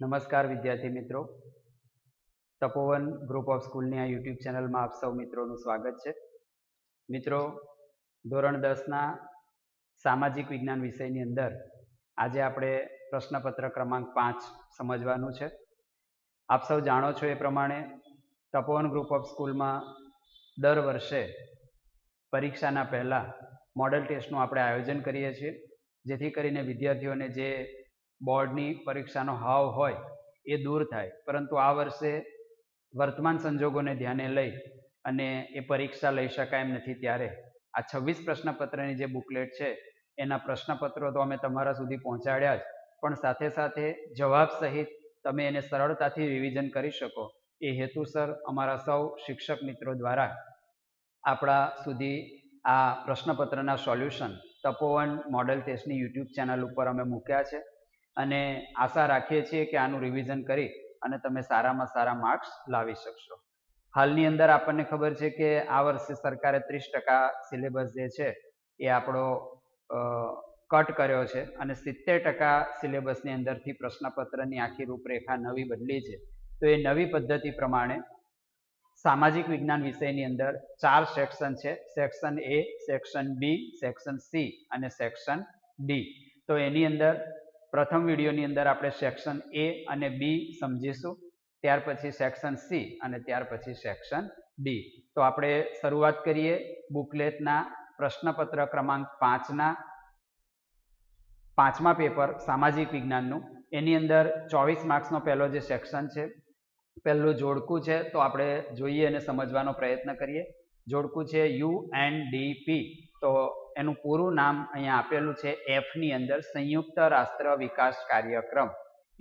નમસ્કાર વિદ્યાર્થી મિત્રો. તપોવન ગ્રુપ ઓફ સ્કૂલની આ યુટ્યુબ ચેનલમાં આપ સૌ મિત્રોનું સ્વાગત છે. મિત્રો, ધોરણ દસના સામાજિક વિજ્ઞાન વિષયની અંદર આજે આપણે પ્રશ્નપત્ર ક્રમાંક પાંચ સમજવાનું છે. આપ સૌ જાણો છો એ પ્રમાણે તપોવન ગ્રુપ ઓફ સ્કૂલમાં દર વર્ષે પરીક્ષાના પહેલાં મોડલ ટેસ્ટનું આપણે આયોજન કરીએ છીએ. જેથી કરીને વિદ્યાર્થીઓને જે બોર્ડની પરીક્ષાનો હાવ હોય એ દૂર થાય. પરંતુ આ વર્ષે વર્તમાન સંજોગોને ધ્યાને લઈ અને એ પરીક્ષા લઈ શકાય એમ નથી ત્યારે. આ છવ્વીસ પ્રશ્નપત્રની જે બુકલેટ છે, એના પ્રશ્નપત્રો તો અમે તમારા સુધી પહોંચાડ્યા જ. પણ સાથે સાથે જવાબ સહિત તમે એને સરળતાથી રિવિઝન કરી શકો. એ હેતુસર અમારા સૌ શિક્ષક મિત્રો દ્વારા આપણા સુધી આ પ્રશ્નપત્રના સોલ્યુશન તપોવન મોડલ ટેસ્ટની યુટ્યુબ ચેનલ ઉપર અમે મૂક્યા છે. અને આશા રાખીએ છીએ કે આનું રિવિઝન કરી અને તમે સારામાં સારા માર્ક્સ લાવી શકશો. હાલની અંદર આપણને ખબર છે કે આ વર્ષે સરકારે ત્રીસ ટકા સિલેબસ જે છે એ આપણો કટ કર્યો છે અને સિત્તેર ટકા સિલેબસની અંદરથી પ્રશ્નપત્રની આખી રૂપરેખા નવી બદલી છે. તો એ નવી પદ્ધતિ પ્રમાણે સામાજિક વિજ્ઞાન વિષયની અંદર ચાર સેક્શન છે. Section A section B section C અને સેક્શન ડી તો એની અંદર પ્રથમ વિડીયોની અંદર આપણે સેક્શન એ અને બી સમજીશું, ત્યાર પછી સેક્શન સી અને ત્યાર પછી સેક્શન ડી તો આપણે શરૂઆત કરીએ બુકલેટના પ્રશ્નપત્ર ક્રમાંક પાંચના. પાંચમા પેપર, સામાજિક વિજ્ઞાનનું. એની અંદર ચોવીસ માર્ક્સનો પહેલો જે સેક્શન છે, પહેલું જોડકું છે, તો આપણે જોઈએ અને સમજવાનો પ્રયત્ન કરીએ. જોડકું છે યુ એન ડી પી. તો એનું પૂરું નામ અહીંયા આપેલું છે એફની અંદર સંયુક્ત રાષ્ટ્ર વિકાસ કાર્યક્રમ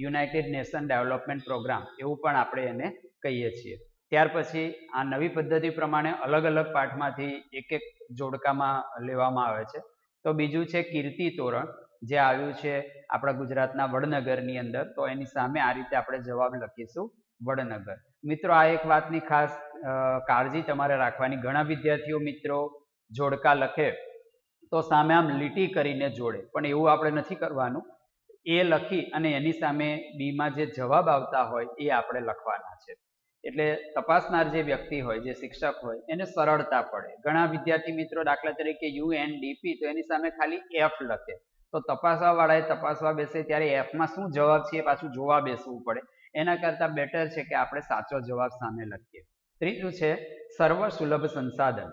યુનાઇટેડ નેશન ડેવલપમેન્ટ પ્રોગ્રામ એવું પણ આપણે એને કહીએ છીએ. ત્યાર પછી આ નવી પદ્ધતિ પ્રમાણે અલગ અલગ પાઠમાંથી એક એક જોડકામાં લેવામાં આવે છે. તો બીજું છે કીર્તિ તોરણ, જે આવ્યું છે આપણા ગુજરાતના વડનગરની અંદર. તો એની સામે આ રીતે આપણે જવાબ લખીશું, વડનગર. મિત્રો, આ એક વાતની ખાસ કાળજી તમારે રાખવાની. ઘણા વિદ્યાર્થીઓ મિત્રો જોડકા લખે તો સામે આમ લીટી કરીને જોડે. પણ એવું આપણે નથી કરવાનું. એ લખી અને એની સામે બીમાં જે જવાબ આવતા હોય એ આપણે લખવાના છે. એટલે તપાસનાર જે વ્યક્તિ હોય, જે શિક્ષક હોય, એને સરળતા પડે. ઘણા વિદ્યાર્થી મિત્રો દાખલા તરીકે યુ એન ડીપી તો એની સામે ખાલી એફ લખે. તો તપાસવા વાળાએ તપાસવા બેસે ત્યારે એફમાં શું જવાબ છે એ પાછું જોવા બેસવું પડે. એના કરતાં બેટર છે કે આપણે સાચો જવાબ સામે લખીએ. ત્રીજું છે સર્વ સુલભ સંસાધન.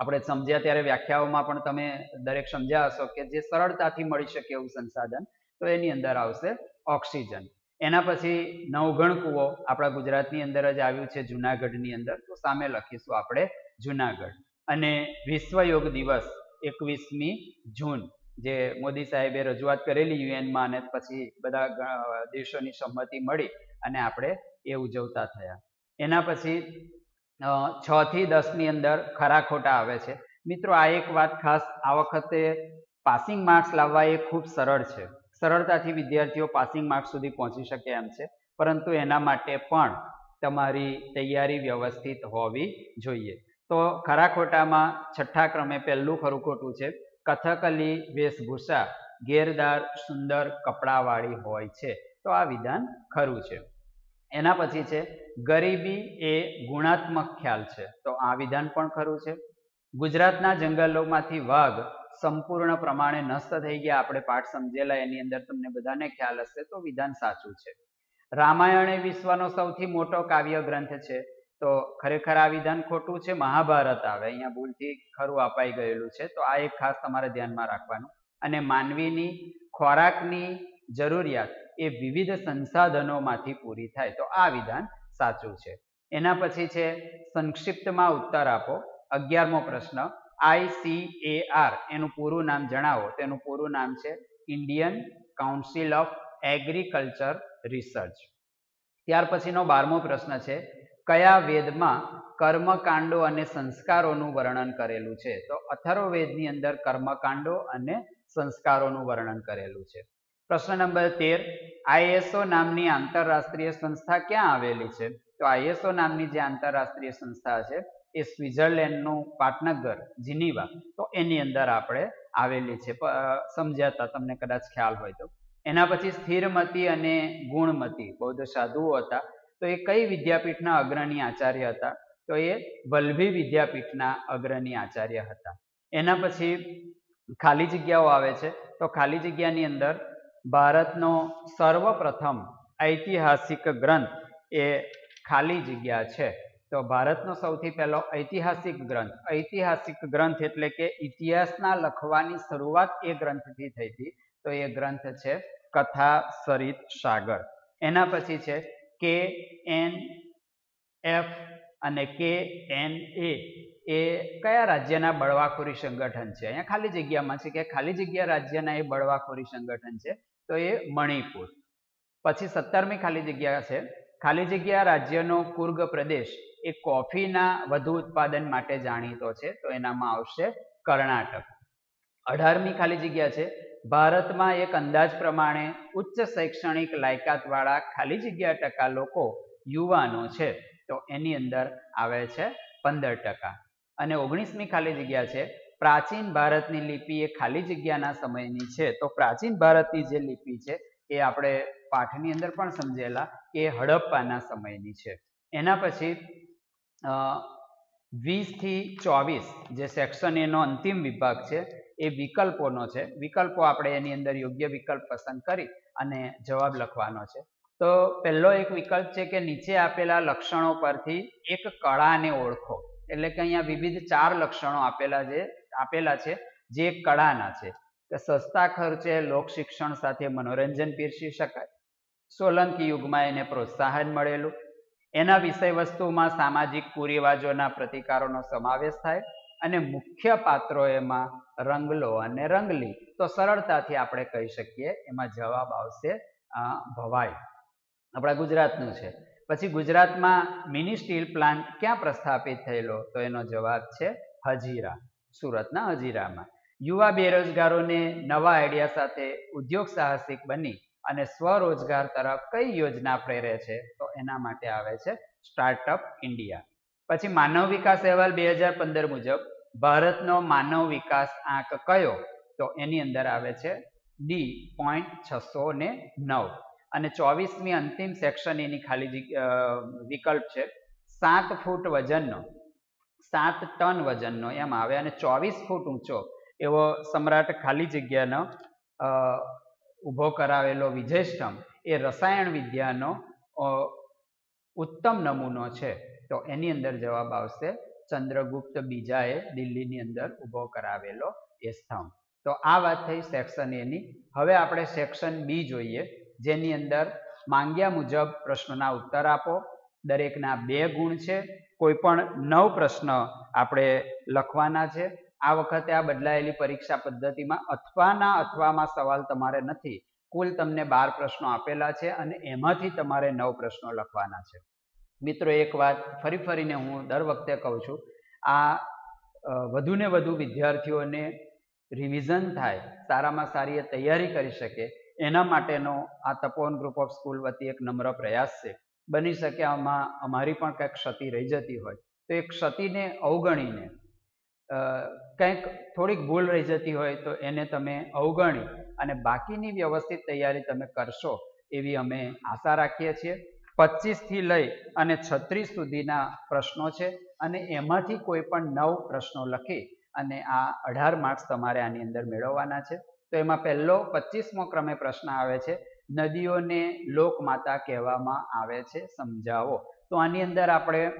આપણે સમજ્યા ત્યારે વ્યાખ્યાઓમાં પણ તમે દરેક સમજ્યા હશો કે જે સરળતાથી મળી શકે એવું સંસાધન, તો એની અંદર આવશે ઓક્સિજન. એના પછી નવગણ કૂવો આપણા ગુજરાતની અંદર જ આવ્યું છે જુનાગઢની અંદર, તો સામે લખીશું આપણે જુનાગઢ. અને વિશ્વ યોગ દિવસ એકવીસમી જૂન, જે મોદી સાહેબે રજૂઆત કરેલી યુએનમાં અને પછી બધા દેશોની સંમતિ મળી અને આપણે એ ઉજવતા થયા. એના પછી છ થી દસની અંદર ખરા ખોટા આવે છે. મિત્રો, આ એક વાત ખાસ આ વખતે પાસિંગ માર્ક્સ લાવવા એ ખૂબ સરળ છે. સરળતાથી વિદ્યાર્થીઓ પાસિંગ માર્ક્સ સુધી પહોંચી શકે એમ છે. પરંતુ એના માટે પણ તમારી તૈયારી વ્યવસ્થિત હોવી જોઈએ. તો ખરા ખોટામાં છઠ્ઠા ક્રમે પહેલું ખરું ખોટું છે. કથકલી વેશભૂષા ઘેરદાર સુંદર કપડાવાળી હોય છે. તો આ વિધાન ખરું છે. એના પછી છે ગરીબી એ ગુણાત્મક ખ્યાલ છે. તો આ વિધાન પણ ખરું છે. ગુજરાતના જંગલોમાંથી વાઘ સંપૂર્ણ પ્રમાણે નષ્ટ થઈ ગયા. આપણે પાઠ સમજેલા, એની અંદર તમને બધાને ખ્યાલ હશે તો વિધાન સાચું છે. રામાયણ એ વિશ્વનો સૌથી મોટો કાવ્ય ગ્રંથ છે. તો ખરેખર આ વિધાન ખોટું છે? મહાભારત આવે. અહીંયા ભૂલથી ખરું અપાઈ ગયેલું છે. તો આ એક ખાસ તમારે ધ્યાનમાં રાખવાનું. અને માનવીની ખોરાકની જરૂરિયાત એ વિવિધ સંસાધનોમાંથી પૂરી થાય. તો આ વિધાન સાચું છે. એના પછી છે, સંક્ષિપ્તમાં ઉત્તર આપો. અગિયારમો પ્રશ્ન આઈસીએઆર એનું પૂરું નામ જણાવો. તેનું પૂરું નામ છે, Indian Council of Agriculture Research. ત્યાર પછીનો બારમો પ્રશ્ન છે, કયા વેદમાં કર્મકાંડો અને સંસ્કારોનું વર્ણન કરેલું છે? તો અથર્વવેદની અંદર કર્મકાંડો અને સંસ્કારોનું વર્ણન કરેલું છે. પ્રશ્ન નંબર તેર, આઈએસઓ નામની આંતરરાષ્ટ્રીય સંસ્થા ક્યાં આવેલી છે? તો આઈએસઓ નામની જે આંતરરાષ્ટ્રીય સંસ્થા છે એ સ્વિટરલેન્ડનું પાટનગર, જીનીવા. તો એની અંદર આપણે આવેલી છે. સમજ્યા તમને કદાચ ખ્યાલ હોય તો. એના પછી સ્થિરમતી અને ગુણમતી, બૌદ્ધ સાધુઓ હતા. તો એ કઈ વિદ્યાપીઠના અગ્રણી આચાર્ય હતા? તો એ વલ્લભી વિદ્યાપીઠના અગ્રણી આચાર્ય હતા. એના પછી ખાલી જગ્યાઓ આવે છે. તો ખાલી જગ્યાની અંદર ભારતનો સર્વપ્રથમ ઐતિહાસિક ગ્રંથ એ ખાલી જગ્યા છે. તો ભારતનો સૌથી પહેલો ઐતિહાસિક ગ્રંથ. ઐતિહાસિક ગ્રંથ એટલે કે ઇતિહાસના લખવાની શરૂઆત એ ગ્રંથથી થઈ હતી. તો એ ગ્રંથ છે કથા સરિત સાગર. એના પછી છે કે એન એફ અને કે એન એ એ કયા રાજ્યના બળવાખોરી સંગઠન છે? અહીંયા ખાલી જગ્યામાં છે કે ખાલી જગ્યા રાજ્યના એ બળવાખોરી સંગઠન છે? તો એ મણિપુર. પછી સત્તરમી ખાલી જગ્યા છે. ખાલી જગ્યા રાજ્યનો કુર્ગ પ્રદેશ એ કોફીના વધુ ઉત્પાદન માટે જાણીતો છે, તો એનામાં આવશે કર્ણાટક. અઢારમી ખાલી જગ્યા છે. ભારતમાં એક અંદાજ પ્રમાણે ઉચ્ચ શૈક્ષણિક લાયકાતવાળા ખાલી જગ્યા ટકા લોકો યુવાનો છે, તો એની અંદર આવે છે પંદર ટકા. અને ઓગણીસમી ખાલી જગ્યા છે. પ્રાચીન ભારતની લિપિ એ ખાલી જગ્યાના સમયની છે. તો પ્રાચીન ભારતની જે લિપિ છે એ આપણે પાઠની અંદર પણ સમજેલા કે હડપ્પાના સમયની છે. એના પછી વીસથી ચોવીસ જે સેક્શન એનો અંતિમ વિભાગ છે એ વિકલ્પોનો છે. વિકલ્પો આપણે એની અંદર યોગ્ય વિકલ્પ પસંદ કરી અને જવાબ લખવાનો છે. તો પહેલો એક વિકલ્પ છે કે નીચે આપેલા લક્ષણો પરથી એક કળાને ઓળખો. એટલે કે અહીંયા વિવિધ ચાર લક્ષણો આપેલા છે. આપેલા છે, જે કળાના છે. કે સસ્તા ખર્ચે લોક શિક્ષણ સાથે મનોરંજન પીરસી શકાય. સોલંકી યુગમાં એને પ્રોત્સાહન મળેલું. એના વિષય સામાજિક કુરિવાજોના પ્રતિકારોનો સમાવેશ થાય અને મુખ્ય પાત્રો એમાં રંગલો અને રંગલી. તો સરળતાથી આપણે કહી શકીએ, એમાં જવાબ આવશે ભવાઈ. આપણા ગુજરાતનું છે. પછી ગુજરાતમાં મિની સ્ટીલ પ્લાન્ટ ક્યાં પ્રસ્થાપિત થયેલો? તો એનો જવાબ છે, હજીરા. સુરતના હજીરામાં યુવા બેરોજગારોને નવા આઈડિયા સાથે ઉદ્યોગ સાહસિક બની અને સ્વરોજગાર તરફ કઈ યોજના પ્રેરે છે તો એના માટે આવે છે સ્ટાર્ટઅપ ઇન્ડિયા પછી માનવ વિકાસ અહેવાલ બે હજાર પંદર મુજબ ભારતનો માનવ વિકાસ આંક કયો? તો એની અંદર આવે છે ડી પોઈન્ટ છસો ને નવ. અને ચોવીસમી અંતિમ સેક્શન એની ખાલી વિકલ્પ છે સાત ફૂટ વજનનો. સાત ટન વજનનો, એમ આવે. અને ચોવીસ ફૂટ ઊંચો એવો સમ્રાટ ખાલી જગ્યાનો ઊભો કરાવેલો વિજયસ્તંભ, એ રસાયણ વિદ્યાનો ઉત્તમ નમૂનો છે. તો એની અંદર જવાબ આવશે ચંદ્રગુપ્ત બીજાએ દિલ્હીની અંદર ઊભો કરાવેલો એ સ્તંભ. તો આ વાત થઈ સેક્શન એની. હવે આપણે સેક્શન બી જોઈએ, જેની અંદર માંગ્યા મુજબ પ્રશ્નોના ઉત્તર આપો. દરેકના બે ગુણ છે. કોઈ પણ નવ પ્રશ્ન આપણે લખવાના છે. આ વખતે આ બદલાયેલી પરીક્ષા પદ્ધતિમાં અથવાના અથવામાં સવાલ તમારે નથી. કુલ તમને બાર પ્રશ્નો આપેલા છે અને એમાંથી તમારે નવ પ્રશ્નો લખવાના છે. મિત્રો, એક વાત ફરી ફરીને હું દર વખતે કહું છું. આ વધુને વધુ વિદ્યાર્થીઓને રિવિઝન થાય, સારામાં સારી તૈયારી કરી શકે, એના માટેનો આ તપોવન ગ્રુપ ઓફ સ્કૂલ વતી એક નમ્ર પ્રયાસ છે. બની શકે, આમાં અમારી પણ કંઈક ક્ષતિ રહી જતી હોય. તો એ ક્ષતિને અવગણીને કંઈક થોડીક ભૂલ રહી જતી હોય તો એને તમે અવગણી અને બાકીની વ્યવસ્થિત તૈયારી તમે કરશો એવી અમે આશા રાખીએ છીએ. પચીસથી લઈ અને છત્રીસ સુધીના પ્રશ્નો છે અને એમાંથી કોઈ પણ નવ પ્રશ્નો લખી અને આ અઢાર માર્ક્સ તમારે આની અંદર મેળવવાના છે. તો એમાં પહેલો પચીસમો ક્રમે પ્રશ્ન આવે છે નદીઓને લોકમાતા કહેવામાં આવે છે, સમજાવો. તો આની અંદર આપણે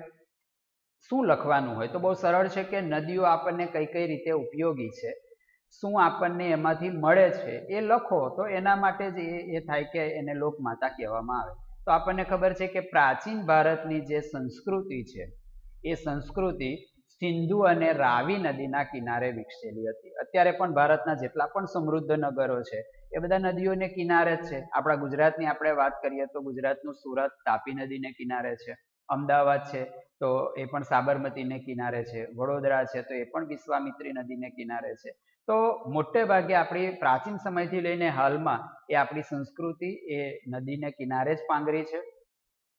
શું લખવાનું હોય? તો બહુ સરળ છે કે નદીઓ આપણને કઈ કઈ રીતે ઉપયોગી છે, શું આપણને એમાંથી મળે છે, એ લખો. તો એના માટે જ એ થાય કે એને લોકમાતા કહેવામાં આવે. તો આપણને ખબર છે કે પ્રાચીન ભારતની જે સંસ્કૃતિ છે, એ સંસ્કૃતિ સિંધુ અને રાવી નદીના કિનારે વિકસેલી હતી. અત્યારે પણ ભારતના જેટલા પણ સમૃદ્ધ નગરો છે એ બધા નદીઓને કિનારે જ છે. આપણા ગુજરાતની આપણે વાત કરીએ તો ગુજરાતનું સુરત તાપી નદીને કિનારે છે, અમદાવાદ છે, તો એ પણ સાબરમતીને કિનારે છે, વડોદરા છે, તો એ પણ વિશ્વામિત્રી નદીને કિનારે છે. તો મોટે ભાગે આપણી પ્રાચીન સમયથી લઈને હાલમાં એ આપણી સંસ્કૃતિ એ નદીને કિનારે જ પાંગરી છે.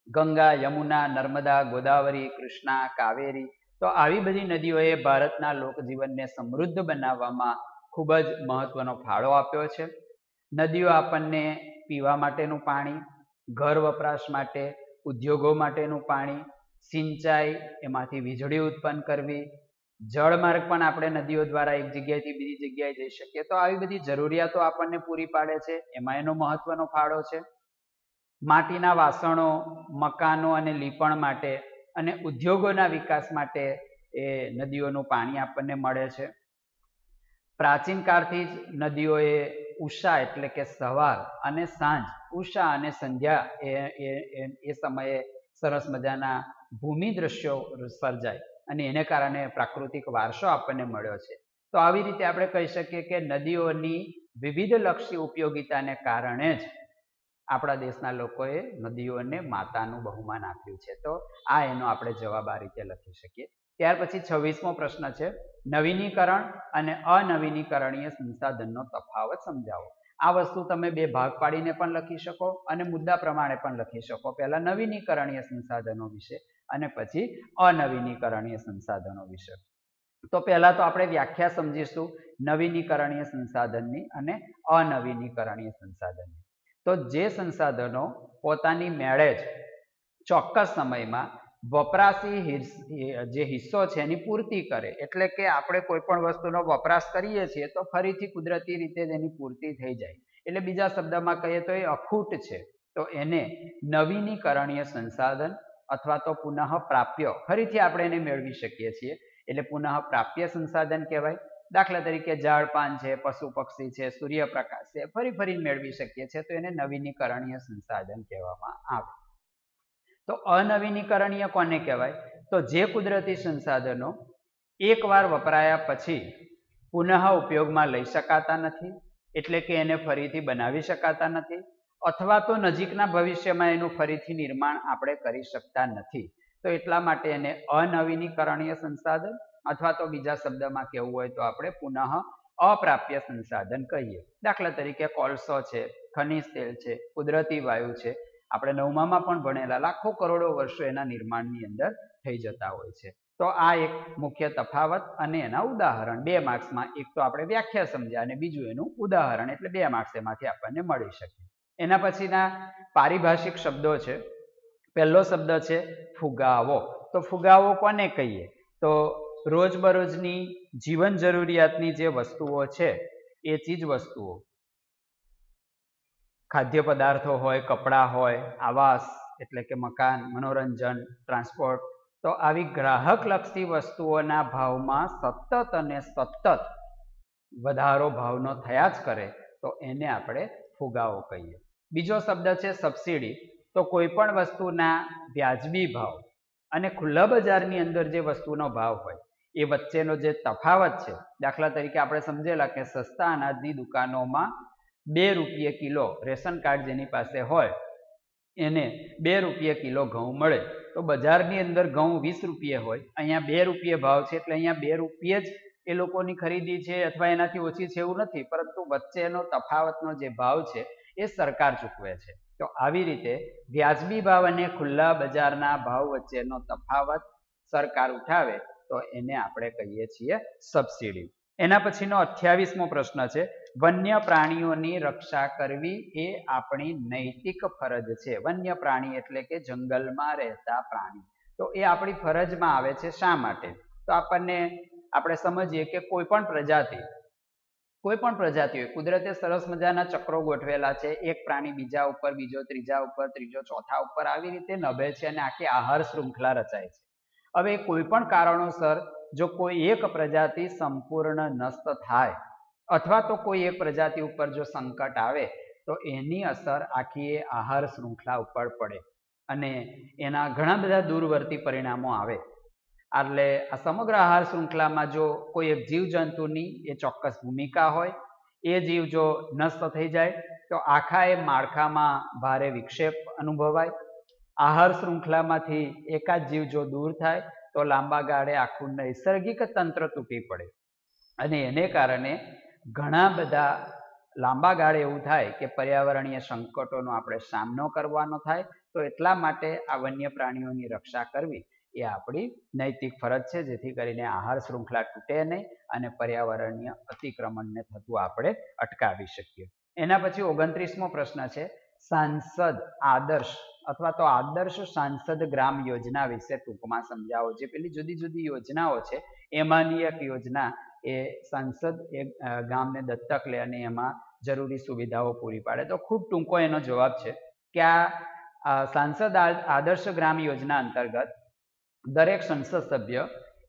ગંગા, યમુના, નર્મદા, ગોદાવરી, કૃષ્ણા, કાવેરી, તો આવી બધી નદીઓએ ભારતના લોકજીવનને સમૃદ્ધ બનાવવામાં ખૂબ જ મહત્વનો ફાળો આપ્યો છે. નદીઓ આપણને પીવા માટેનું પાણી, ઘર વપરાશ માટે, ઉદ્યોગો માટેનું પાણી, સિંચાઈ એમાંથી વીજળી ઉત્પન્ન કરવી જળમાર્ગ પણ આપણે નદીઓ દ્વારા એક જગ્યાએથી બીજી જગ્યાએ જઈ શકીએ. તો આવી બધી જરૂરિયાતો આપણને પૂરી પાડે છે. એમાં એનો મહત્વનો ફાળો છે. માટીના વાસણો, મકાનો અને લીપણ માટે અને ઉદ્યોગોના વિકાસ માટે એ નદીઓનું પાણી આપણને મળે છે. પ્રાચીન કાળથી જ નદીઓએ ઉષા એટલે કે સવાર અને સાંજ. ઉષા અને સંધ્યા એ એ સમયે સરસ મજાના ભૂમિ દ્રશ્યો સર્જાય અને એને કારણે પ્રાકૃતિક વારસો આપણને મળ્યો છે. તો આવી રીતે આપણે કહી શકીએ કે નદીઓની વિવિધ લક્ષી ઉપયોગિતાને કારણે જ આપણા દેશના લોકોએ નદીઓને માતાનું બહુમાન આપ્યું છે. તો આ એનો આપણે જવાબ આ રીતે લખી શકીએ. ત્યાર પછી છવ્વીસમો પ્રશ્ન છે, નવીનીકરણ અને અનવીનીકરણીય સંસાધનનો તફાવત સમજાવો. આ વસ્તુ તમે બે ભાગ પાડીને પણ લખી શકો અને મુદ્દા પ્રમાણે પણ લખી શકો. પહેલા નવીનીકરણીય સંસાધનો વિશે અને પછી અનવીનીકરણીય સંસાધનો વિશે. તો પહેલા તો આપણે વ્યાખ્યા સમજીશું નવીનીકરણીય સંસાધનની અને અનવીનીકરણીય સંસાધનની. તો જે સંસાધનો પોતાની મેળે જ ચોક્કસ સમયમાં વપરાશી જે હિસ્સો છે એની પૂર્તિ કરે. એટલે કે આપણે કોઈ પણ વસ્તુનો વપરાશ કરીએ છીએ તો ફરીથી કુદરતી રીતે એની પૂર્તિ થઈ જાય. એટલે બીજા શબ્દમાં કહીએ તો એ અખૂટ છે. તો એને નવીનીકરણીય સંસાધન અથવા તો પુનઃ પ્રાપ્ય, ફરીથી આપણે એને મેળવી શકીએ છીએ. એટલે પુનઃ પ્રાપ્ય સંસાધન કહેવાય. દાખલા તરીકે ઝાડ, પાન છે, પશુ, પક્ષી છે, સૂર્યપ્રકાશ છે, ફરી ફરી મેળવી શકીએ છીએ તો એને નવીનીકરણીય સંસાધન કહેવામાં આવે. તો અનવીનીકરણીય કોને કહેવાય? તો જે કુદરતી સંસાધનો એકવાર વપરાયા પછી પુનઃ ઉપયોગમાં લઈ શકાતા નથી, એટલે કે એને ફરીથી બનાવી શકાતા નથી, અથવા તો નજીકના ભવિષ્યમાં એનું ફરીથી નિર્માણ આપણે કરી શકતા નથી. તો એટલા માટે એને અનવીનીકરણીય સંસાધન અથવા તો બીજા શબ્દમાં કહેવું હોય તો આપણે પુનઃ અપ્રાપ્ય સંસાધન કહીએ. દાખલા તરીકે કોલસો છે, ખનિજ તેલ છે, કુદરતી વાયુ છે આપણે નવમામાં પણ ભણેલા લાખો કરોડો વર્ષો એના નિર્માણની અંદર થઈ જતા હોય છે. તો આ એક મુખ્ય તફાવત અને એના ઉદાહરણ. બે માર્ક્સમાં એક તો આપણે વ્યાખ્યા સમજ્યા અને બીજું એનું ઉદાહરણ. એટલે બે માર્ક્સ એમાંથી આપણને મળી શકે. એના પછીના પારિભાષિક શબ્દો છે. પહેલો શબ્દ છે ફુગાવો. તો ફુગાવો કોને કહીએ? તો રોજબરોજની જીવન જરૂરિયાતની જે વસ્તુઓ છે, એ ચીજ વસ્તુઓ. ખાદ્ય પદાર્થો હોય, કપડાં હોય, આવાસ એટલે કે મકાન, મનોરંજન ટ્રાન્સપોર્ટ તો આવી ગ્રાહકલક્ષી વસ્તુઓના ભાવમાં સતત અને સતત વધારો ભાવનો થયા જ કરે, તો એને આપણે ફુગાવો કહીએ. બીજો શબ્દ છે સબસિડી તો કોઈ પણ વસ્તુના વ્યાજબી ભાવ અને ખુલ્લા બજારની અંદર જે વસ્તુનો ભાવ હોય, એ વચ્ચેનો જે તફાવત છે, દાખલા તરીકે આપણે સમજેલા કે સસ્તા અનાજની દુકાનોમાં બે રૂપિયે કિલો રેશન કાર્ડ જેની પાસે હોય, એને બે રૂપિયે કિલો ઘઉં મળે. તો બજારની અંદર ઘઉં વીસ રૂપિયે હોય, અહીંયા બે રૂપિયે ભાવ છે, એટલે અહીંયા બે રૂપિયે જ એ લોકોની ખરીદી છે અથવા એનાથી ઓછી છે એવું નથી, પરંતુ વચ્ચેનો તફાવતનો જે ભાવ છે એ સરકાર ચૂકવે છે. તો આવી રીતે વ્યાજબી ભાવ અને ખુલ્લા બજારના ભાવ વચ્ચેનો તફાવત સરકાર ઉઠાવે, તો એને આપણે કહીએ છીએ સબસિડી. એના પછીનો અઠ્યાવીસમો પ્રશ્ન છે વન્ય પ્રાણીઓની રક્ષા કરવી એ આપણી નૈતિક ફરજ છે. વન્ય પ્રાણી એટલે કે જંગલમાં રહેતા પ્રાણી. તો એ આપણી ફરજમાં આવે છે શા માટે? તો આપણને, આપણે સમજીએ કે કોઈ પણ પ્રજાતિ, કોઈ પણ પ્રજાતિ હોય, કુદરતે સરસ મજાના ચક્રો ગોઠવેલા છે, એક પ્રાણી બીજા ઉપર, બીજો ત્રીજા ઉપર, ત્રીજો ચોથા ઉપર, આવી રીતે નભે છે અને આખી આહાર શૃંખલા રચાય છે. હવે કોઈ પણ કારણોસર જો કોઈ એક પ્રજાતિ સંપૂર્ણ નષ્ટ થાય અથવા તો કોઈ એક પ્રજાતિ ઉપર જો સંકટ આવે, તો એની અસર આખી એ આહાર શૃંખલા ઉપર પડે અને એના ઘણા બધા દૂરવર્તી પરિણામો આવે. એટલે આ સમગ્ર આહાર શૃંખલામાં જો કોઈ એક જીવજંતુની એ ચોક્કસ ભૂમિકા હોય, એ જીવ જો નષ્ટ થઈ જાય, તો આખા એ માળખામાં ભારે વિક્ષેપ અનુભવાય આહાર શૃંખલામાંથી એકાદ જીવ જો દૂર થાય, તો લાંબા ગાળે આખું નૈસર્ગિક તંત્ર તૂટી પડે. અને એને કારણે ઘણા બધા લાંબા ગાળે એવું થાય કે પર્યાવરણીય સંકટોનો આપણે સામનો કરવાનો થાય, તો એટલા માટે આ વન્ય પ્રાણીઓની રક્ષા કરવી એ આપણી નૈતિક ફરજ છે, જેથી કરીને આહાર શૃંખલા તૂટે નહીં અને પર્યાવરણીય અતિક્રમણને થતું આપણે અટકાવી શકીએ. એના પછી ઓગણત્રીસમો પ્રશ્ન છે, સાંસદ આદર્શ અથવા તો આદર્શ સાંસદ ગ્રામ યોજના વિશે ટૂંકમાં સમજાવો. જે પેલી જુદી જુદી યોજનાઓ છે, એમાંની એક યોજના એ સાંસદ એ ગામને દત્તક લે અને એમાં જરૂરી સુવિધાઓ પૂરી પાડે. તો ખૂબ ટૂંકો એનો જવાબ છે કે આ સાંસદ આદર્શ ગ્રામ યોજના અંતર્ગત દરેક સંસદ સભ્ય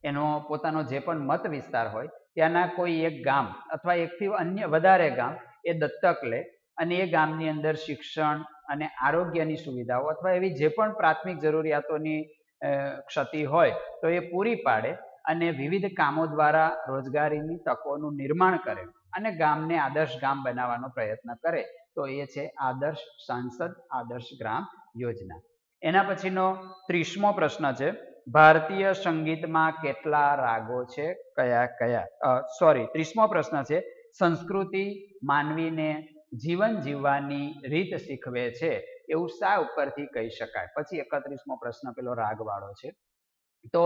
એનો પોતાનો જે પણ મત વિસ્તાર હોય, ત્યાંના કોઈ એક ગામ અથવા એકથી અન્ય વધારે ગામ એ દત્તક લે અને એ ગામની અંદર શિક્ષણ અને આરોગ્યની સુવિધાઓ અથવા એવી જે પણ પ્રાથમિક જરૂરિયાતોની ક્ષતિ હોય તો એ પૂરી પાડે અને વિવિધ કામો દ્વારા રોજગારીની તકોનું નિર્માણ કરે અને ગામને આદર્શ ગામ બનાવવાનો પ્રયત્ન કરે તો એ છે આદર્શ સાંસદ, આદર્શ ગ્રામ યોજના. એના પછીનો ત્રીસમો પ્રશ્ન છે, ભારતીય સંગીતમાં કેટલા રાગો છે, કયા કયા સોરી ત્રીસમો પ્રશ્ન છે, સંસ્કૃતિ માનવીને જીવન જીવવાની રીત શીખવે છે, એવું શા ઉપરથી કહી શકાય? પછી એકત્રીસમો પ્રશ્ન, પેલો રાગવાળો છે. તો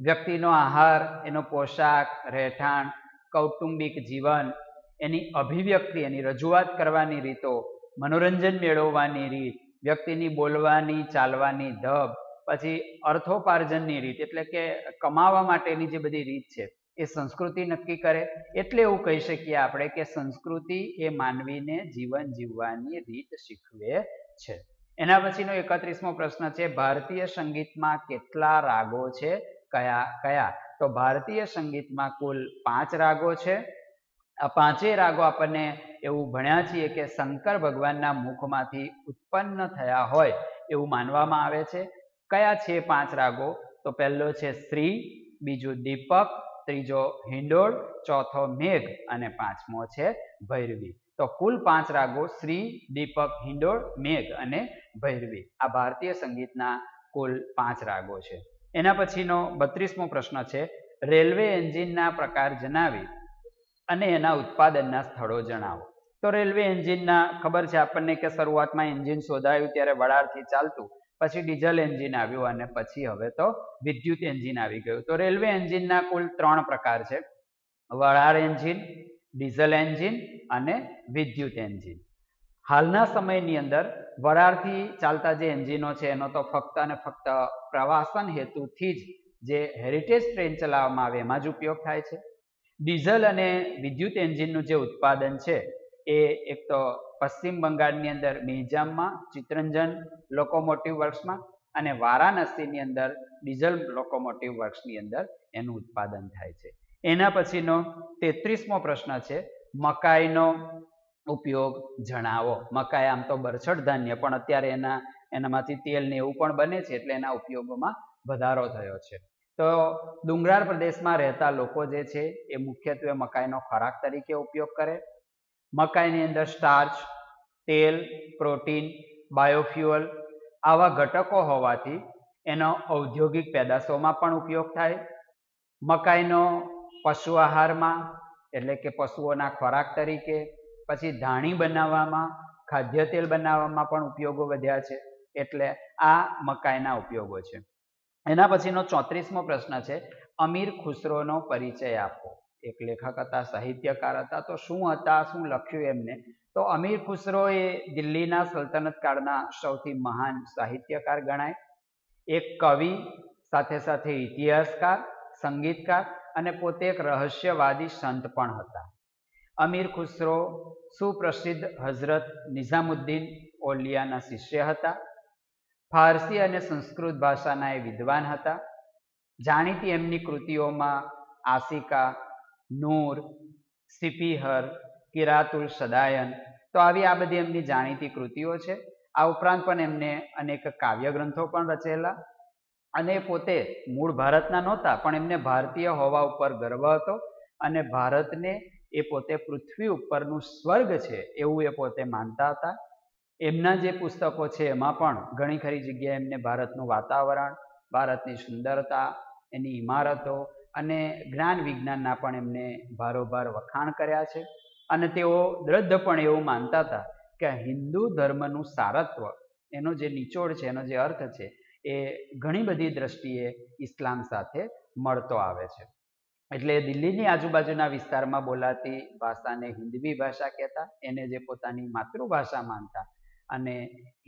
વ્યક્તિનો આહાર, એનો પોશાક, રહેઠાણ, કૌટુંબિક જીવન, એની અભિવ્યક્તિ, એની રજૂઆત કરવાની રીતો, મનોરંજન મેળવવાની રીત, વ્યક્તિની બોલવાની, ચાલવાની ધબ પછી અર્થોપાર્જનની રીત, એટલે કે કમાવા માટેની જે બધી રીત છે એ સંસ્કૃતિ નક્કી કરે એટલે એવું કહી શકીએ આપણે કે સંસ્કૃતિ એ માનવીને જીવન જીવવાની રીત શીખવે છે. એના પછીનો એકત્રીસમો પ્રશ્ન છે, ભારતીય સંગીતમાં કેટલા રાગો છે? કયા કયા? તો ભારતીય સંગીતમાં કુલ પાંચ રાગો છે. આ પાંચેય રાગો આપણને એવું ભણ્યા છીએ કે શંકર ભગવાનના મુખમાંથી ઉત્પન્ન થયા હોય એવું માનવામાં આવે છે. કયા છે પાંચ રાગો? તો પહેલો છે શ્રી, બીજું દીપક ત્રીજો હિંડોળ, ચોથો મેઘ અને પાંચમો છે ભૈરવી. તો કુલ પાંચ રાગો શ્રી, દીપક, હિંડોળ, મેઘ અને ભૈરવી. આ ભારતીય સંગીતના કુલ પાંચ રાગો છે. એના પછીનો બત્રીસમો પ્રશ્ન છે, રેલવે એન્જિનના પ્રકાર જણાવી અને એના ઉત્પાદનના સ્થળો જણાવો. તો રેલવે એન્જિનના ખબર છે આપણને કે શરૂઆતમાં એન્જિન શોધાયું, ત્યારે વડારથી ચાલતું પછી ડીઝલ એન્જિન આવ્યું અને પછી હવે તો વિદ્યુત એન્જિન આવી ગયું. તો રેલવે એન્જિનના કુલ ત્રણ પ્રકાર છે. વડાર એન્જિન, ડીઝલ એન્જિન અને વિદ્યુત એન્જિન. હાલના સમયની અંદર વરાળથી ચાલતા જે એન્જિનો છે, એનો તો ફક્ત અને ફક્ત પ્રવાસન હેતુથી જ જે હેરિટેજ ટ્રેન ચલાવવામાં આવે એમાં જ ઉપયોગ થાય છે. ડીઝલ અને વિદ્યુત એન્જિનનું જે ઉત્પાદન છે, એ એક તો પશ્ચિમ બંગાળની અંદર મિઝામમાં ચિત્તરંજન લોકોમોટિવ વર્ક્સમાં અને વારાણસીની અંદર ડીઝલ લોકોમોટિવ વર્ક્સની અંદર એનું ઉત્પાદન થાય છે. એના પછીનો તેત્રીસમો પ્રશ્ન છે, મકાઈનો ઉપયોગ જણાવો. મકાઈ આમ તો બરછડ ધાન્ય, પણ અત્યારે એના, એનામાંથી તેલ ને એવું પણ બને છે, એટલે એના ઉપયોગમાં વધારો થયો છે. તો ડુંગરાળ પ્રદેશમાં રહેતા લોકો જે છે, એ મુખ્યત્વે મકાઈનો ખોરાક તરીકે ઉપયોગ કરે. મકાઈની અંદર સ્ટાર્ચ તેલ પ્રોટીન બાયોફ્યુઅલ આવા ઘટકો હોવાથી એનો ઔદ્યોગિક પેદાશોમાં પણ ઉપયોગ થાય. મકાઈનો પશુ આહારમાં, એટલે કે પશુઓના ખોરાક તરીકે, પછી ધાણી બનાવવામાં, ખાદ્ય તેલ બનાવવામાં પણ ઉપયોગો વધ્યા છે. એટલે આ મકાઈના ઉપયોગો છે. એના પછીનો ચોત્રીસમો પ્રશ્ન છે, અમીર ખુસરોનો પરિચય આપો. એક લેખક હતા, સાહિત્યકાર હતા, તો શું હતા, શું લખ્યું એમને? તો અમીર ખુસરો એ દિલ્હીના સલ્તનત કાળના સૌથી મહાન સાહિત્યકાર ગણાય. એક કવિ, સાથે સાથે ઇતિહાસકાર, સંગીતકાર અને પોતે એક રહસ્યવાદી સંત પણ હતા. અમીર ખુસરો સુપ્રસિદ્ધ હઝરત નિઝામુદ્દીન ઓલિયાના શિષ્ય હતા. ફારસી અને સંસ્કૃત ભાષાના એ વિદ્વાન હતા. જાણીતી એમની કૃતિઓમાં આસિકા નૂર, સિપિહર, કિરાતુલ સદાયન. તો આવી આ બધી એમની જાણીતી કૃતિઓ છે. આ ઉપરાંત પણ એમને અનેક કાવ્ય ગ્રંથો પણ રચેલા અને પોતે મૂળ ભારતના નહોતા, પણ એમને ભારતીય હોવા ઉપર ગર્વ હતો અને ભારતને એ પોતે પૃથ્વી ઉપરનું સ્વર્ગ છે એવું એ પોતે માનતા હતા. એમના જે પુસ્તકો છે એમાં પણ ઘણી ખરી જગ્યાએ એમને ભારતનું વાતાવરણ, ભારતની સુંદરતા, એની ઇમારતો અને જ્ઞાન વિજ્ઞાનના પણ એમને ભારોભાર વખાણ કર્યા છે. અને તેઓ દ્રઢપણે એવું માનતા હતા કે હિન્દુ ધર્મનું સારત્વ, એનો જે નિચોડ છે, એનો જે અર્થ છે, એ ઘણી બધી દ્રષ્ટિએ ઇસ્લામ સાથે મળતો આવે છે. એટલે દિલ્હીની આજુબાજુના વિસ્તારમાં બોલાતી ભાષાને હિન્દવી ભાષા કહેતા, એને જે પોતાની માતૃભાષા માનતા અને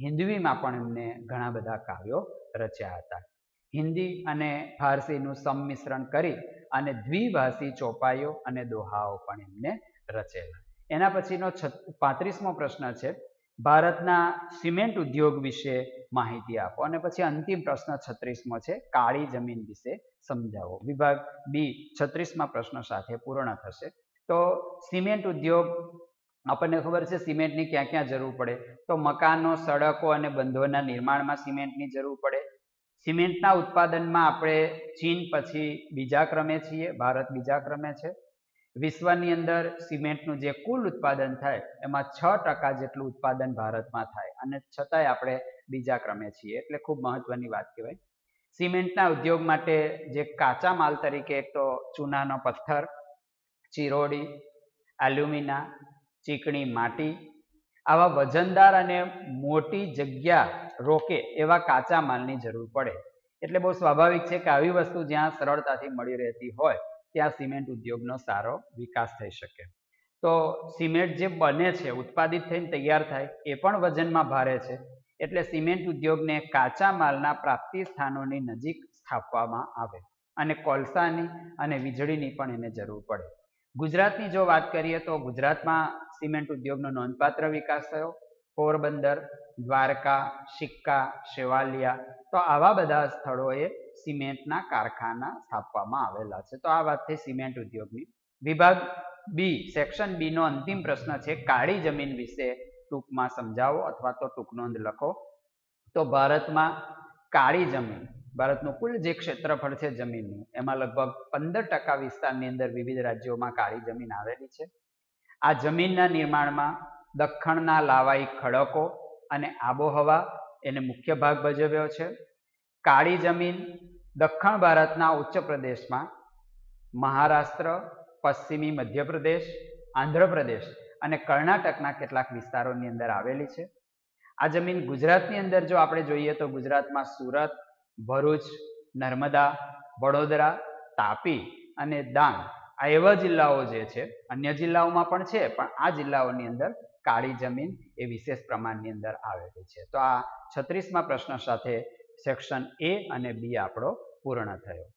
હિન્દવીમાં પણ એમને ઘણા બધા કાવ્યો રચ્યા હતા. હિન્દી અને ફારસીનું સંમિશ્રણ કરી અને દ્વિભાષી ચોપાઈઓ અને દોહાઓ પણ એમને રચેલા. એના પછીનો પાંત્રીસમો પ્રશ્ન છે, ભારતના સિમેન્ટ ઉદ્યોગ વિશે માહિતી આપો. અને પછી અંતિમ પ્રશ્ન છત્રીસમો છે, કાળી જમીન વિશે સમજાવો. વિભાગ બી છત્રીસમાં પ્રશ્ન સાથે પૂર્ણ થશે. તો સિમેન્ટ ઉદ્યોગ, આપણને ખબર છે સિમેન્ટની ક્યાં ક્યાં જરૂર પડે? તો મકાનો, સડકો અને બંધોના નિર્માણમાં સિમેન્ટની જરૂર પડે. સિમેન્ટના ઉત્પાદનમાં આપણે ચીન પછી બીજા ક્રમે છીએ, ભારત બીજા ક્રમે છે. વિશ્વની અંદર સિમેન્ટનું જે કુલ ઉત્પાદન થાય, એમાં છ ટકા જેટલું ઉત્પાદન ભારતમાં થાય અને છતાંય આપણે બીજા ક્રમે છીએ, એટલે ખૂબ મહત્વની વાત કહેવાય. સિમેન્ટના ઉદ્યોગ માટે જે કાચા માલ તરીકે એક તો ચૂનાનો પથ્થર, ચિરોડી, એલ્યુમિના, ચીકણી માટી, આવા વજનદાર અને મોટી જગ્યા રોકે એવા કાચા માલની જરૂર પડે. એટલે બહુ સ્વાભાવિક છે કે આવી વસ્તુ જ્યાં સરળતાથી મળી રહેતી હોય, ત્યાં સિમેન્ટ ઉદ્યોગનો સારો વિકાસ થઈ શકે. તો સિમેન્ટ જે બને છે, ઉત્પાદિત થઈને તૈયાર થાય, એ પણ વજનમાં ભારે છે. એટલે સિમેન્ટ ઉદ્યોગને કાચા માલના પ્રાપ્તિ સ્થાનોની નજીક સ્થાપવામાં આવે અને કોલસાની અને વીજળીની પણ એને જરૂર પડે. ગુજરાતની જો વાત કરીએ તો ગુજરાતમાં સિમેન્ટ ઉદ્યોગનો નોંધપાત્ર વિકાસ થયો. પોરબંદર દ્વારકા, સિક્કા, શેવાલિયા તો આવા બધા સ્થળોએ સિમેન્ટના કારખાના સ્થાપવામાં આવેલા છે. તો આ વાત થઈ સિમેન્ટ ઉદ્યોગની. વિભાગ બી, સેક્શન બી નો અંતિમ પ્રશ્ન છે, કાળી જમીન વિશે ટૂંકમાં સમજાવો અથવા તો ટૂંક નોંધ લખો. તો ભારતમાં કાળી જમીન, ભારતનું કુલ જે ક્ષેત્રફળ છે જમીનનું, એમાં લગભગ પંદર ટકા વિસ્તારની અંદર વિવિધ રાજ્યોમાં કાળી જમીન આવેલી છે. આ જમીનના નિર્માણમાં દખણના લાવાઈ ખડકો અને આબોહવા એને મુખ્ય ભાગ ભજવ્યો છે. કાળી જમીન દક્ષિણ ભારતના ઉચ્ચ પ્રદેશમાં, મહારાષ્ટ્ર, પશ્ચિમી મધ્યપ્રદેશ, આંધ્રપ્રદેશ અને કર્ણાટકના કેટલાક વિસ્તારોની અંદર આવેલી છે. આ જમીન ગુજરાતની અંદર જો આપણે જોઈએ તો ગુજરાતમાં સુરત, ભરૂચ, નર્મદા, વડોદરા, તાપી અને ડાંગ આ એવા જિલ્લાઓ જે છે, અન્ય જિલ્લાઓમાં પણ છે, પણ આ જિલ્લાઓની અંદર કાળી જમીન એ વિશેષ પ્રમાણની અંદર આવેલી છે. તો આ છત્રીસમાં પ્રશ્ન સાથે સેક્શન એ અને બી આપણો પૂર્ણ થયો.